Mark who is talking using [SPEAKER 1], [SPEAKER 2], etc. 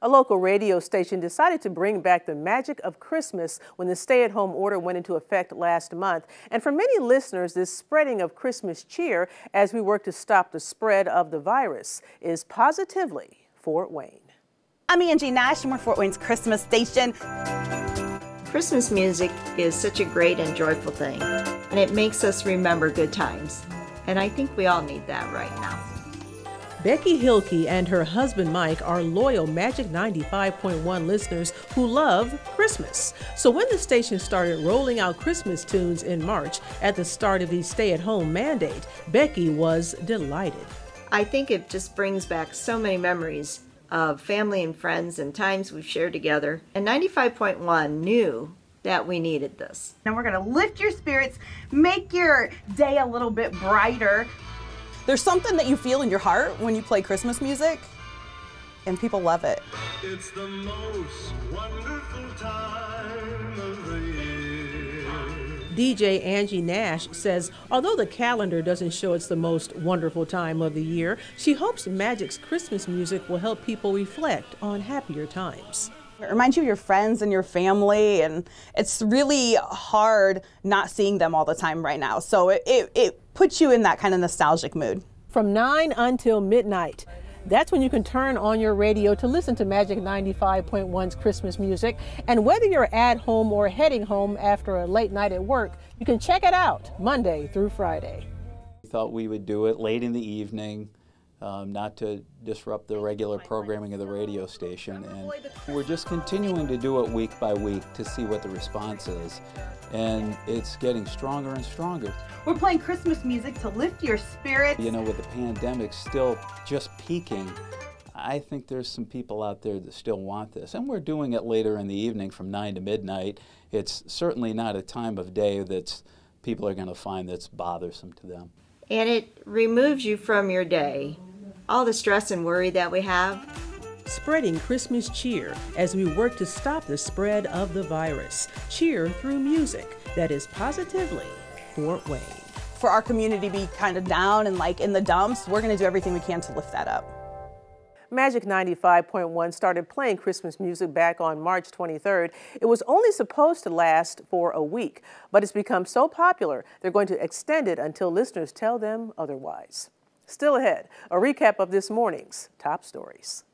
[SPEAKER 1] A local radio station decided to bring back the magic of Christmas when the stay-at-home order went into effect last month. And for many listeners, this spreading of Christmas cheer as we work to stop the spread of the virus is positively Fort Wayne.
[SPEAKER 2] I'm Angie Nash, and we're Fort Wayne's Christmas station.
[SPEAKER 3] Christmas music is such a great and joyful thing, and it makes us remember good times. And I think we all need that right now.
[SPEAKER 1] Becky Hilke and her husband Mike are loyal Majic 95.1 listeners who love Christmas. So when the station started rolling out Christmas tunes in March at the start of the stay at home mandate, Becky was delighted.
[SPEAKER 3] I think it just brings back so many memories of family and friends and times we've shared together. And 95.1 knew that we needed this.
[SPEAKER 2] And we're going to lift your spirits, make your day a little bit brighter. There's something that you feel in your heart when you play Christmas music, and people love it. It's the most wonderful
[SPEAKER 1] time of the year. DJ Angie Nash says although the calendar doesn't show it's the most wonderful time of the year, she hopes Majic's Christmas music will help people reflect on happier times.
[SPEAKER 2] It reminds you of your friends and your family, and it's really hard not seeing them all the time right now. So it, it, it puts you in that kind of nostalgic mood.
[SPEAKER 1] From 9 until midnight, that's when you can turn on your radio to listen to Majic 95.1's Christmas music. And whether you're at home or heading home after a late night at work, you can check it out Monday through Friday.
[SPEAKER 4] We thought we would do it late in the evening um, not to disrupt the regular programming of the radio station. And we're just continuing to do it week by week to see what the response is. And it's getting stronger and stronger.
[SPEAKER 2] We're playing Christmas music to lift your spirits.
[SPEAKER 4] You know, with the pandemic still just peaking, I think there's some people out there that still want this. And we're doing it later in the evening from 9 to midnight. It's certainly not a time of day that people are going to find that's bothersome to them.
[SPEAKER 3] And it removes you from your day all the stress and worry that we have.
[SPEAKER 1] Spreading Christmas cheer as we work to stop the spread of the virus. Cheer through music that is positively Fort Wayne.
[SPEAKER 2] For our community to be kind of down and like in the dumps, we're going to do everything we can to lift that up.
[SPEAKER 1] Majic 95.1 started playing Christmas music back on March 23rd. It was only supposed to last for a week, but it's become so popular they're going to extend it until listeners tell them otherwise. Still ahead, a recap of this morning's top stories.